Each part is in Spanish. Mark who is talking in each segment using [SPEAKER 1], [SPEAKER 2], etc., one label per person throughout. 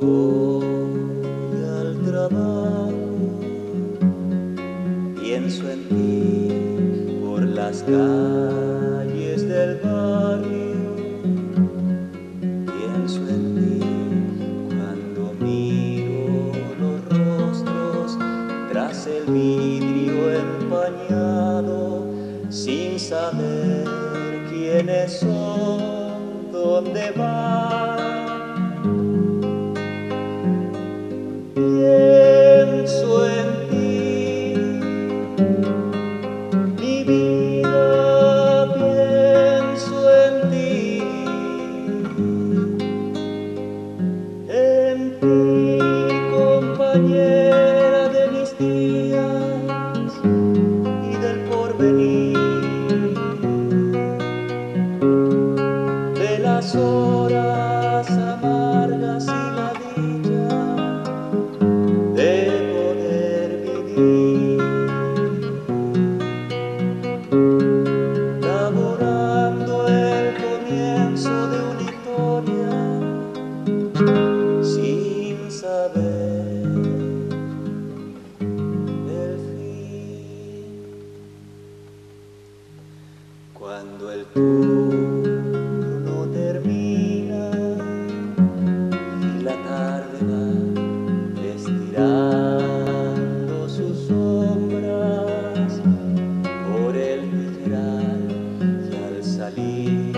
[SPEAKER 1] voy al trabajo, pienso en ti por las calles del barrio, pienso en ti cuando miro los rostros tras el vidrio empañado sin saber quiénes son, dónde van. Cuando el turno termina y la tarde va estirando sus sombras por el mineral y al salir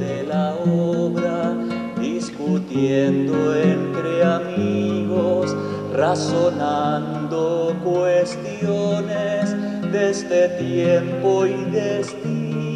[SPEAKER 1] de la obra discutiendo entre amigos, razonando cuestiones de este tiempo y destino.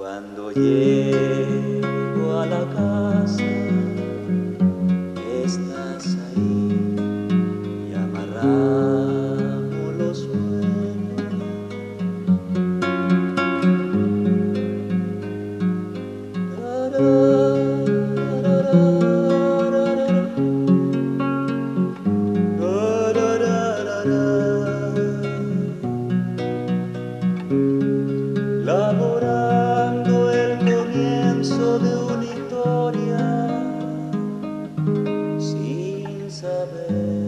[SPEAKER 1] Cuando llegue. saber.